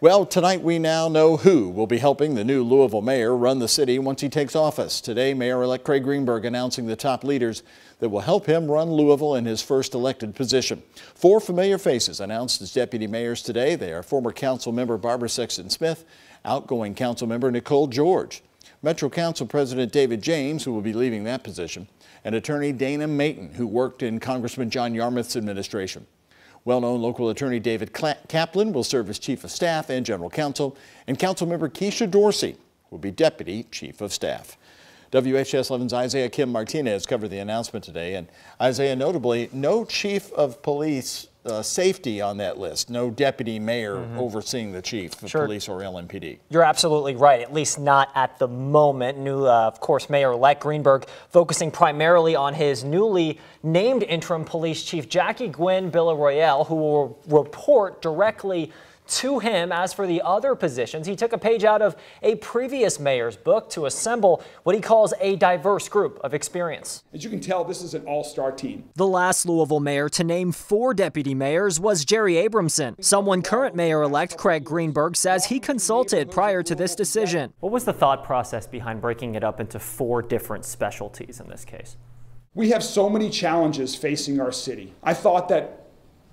Well, tonight we now know who will be helping the new Louisville mayor run the city once he takes office. Today, Mayor-elect Craig Greenberg announcing the top leaders that will help him run Louisville in his first elected position. Four familiar faces announced as deputy mayors today. They are former council member Barbara Sexton Smith, outgoing council member Nicole George, Metro Council President David James, who will be leaving that position, and attorney Dana Mayton, who worked in Congressman John Yarmuth's administration. Well-known local attorney David Kaplan will serve as chief of staff and general counsel, and councilmember Keisha Dorsey will be deputy chief of staff. WHAS 11's Isaiah Kim Martinez covered the announcement today, and Isaiah, notably, no chief of police uh, safety on that list, no deputy mayor mm -hmm. overseeing the chief of sure. police or LMPD. You're absolutely right, at least not at the moment. New, uh, of course, Mayor-elect Greenberg focusing primarily on his newly named interim police chief, Jackie Gwinn Villaroel, who will report directly to him. As for the other positions, he took a page out of a previous mayor's book to assemble what he calls a diverse group of experience. As you can tell, this is an all-star team. The last Louisville mayor to name four deputy mayors was Jerry Abramson, someone current mayor-elect Craig Greenberg says he consulted prior to this decision. What was the thought process behind breaking it up into four different specialties in this case? We have so many challenges facing our city. I thought that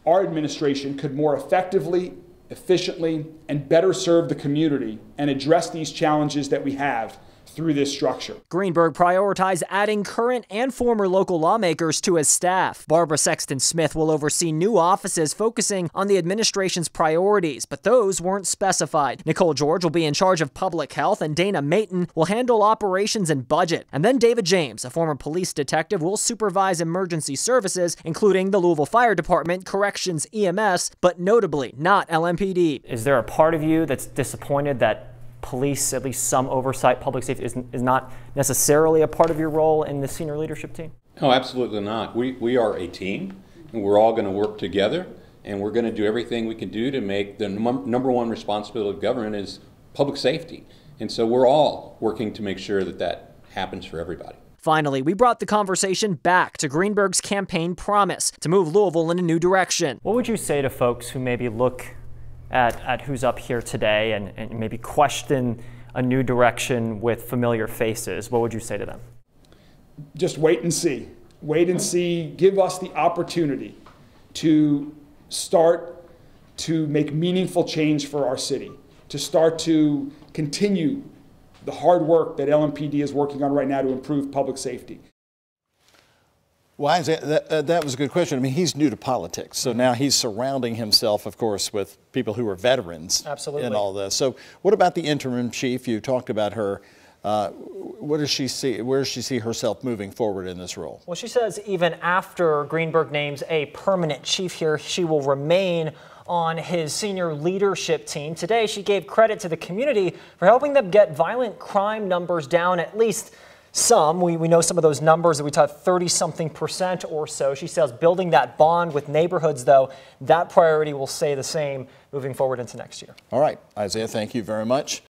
our administration could more effectively efficiently, and better serve the community and address these challenges that we have through this structure. Greenberg prioritized adding current and former local lawmakers to his staff. Barbara Sexton Smith will oversee new offices focusing on the administration's priorities, but those weren't specified. Nicole George will be in charge of public health, and Dana Mayton will handle operations and budget. And then David James, a former police detective, will supervise emergency services, including the Louisville Fire Department, Corrections, EMS, but notably not LMPD. Is there a part of you that's disappointed that police, at least some oversight, public safety is, is not necessarily a part of your role in the senior leadership team? No, absolutely not. We, we are a team, and we're all going to work together, and we're going to do everything we can do to make the num number one responsibility of government is public safety. And so we're all working to make sure that that happens for everybody. Finally, we brought the conversation back to Greenberg's campaign promise to move Louisville in a new direction. What would you say to folks who maybe look at, at who's up here today and, and maybe question a new direction with familiar faces, what would you say to them? Just wait and see. Wait and see. Give us the opportunity to start to make meaningful change for our city, to start to continue the hard work that LMPD is working on right now to improve public safety. Why is that? That, uh, that was a good question. I mean, he's new to politics, so now he's surrounding himself, of course, with people who are veterans Absolutely. in all this. So, what about the interim chief? You talked about her. Uh, what does she see? Where does she see herself moving forward in this role? Well, she says even after Greenberg names a permanent chief here, she will remain on his senior leadership team. Today, she gave credit to the community for helping them get violent crime numbers down at least some. We, we know some of those numbers that we talked 30 something percent or so. She says building that bond with neighborhoods, though, that priority will stay the same moving forward into next year. All right, Isaiah, thank you very much.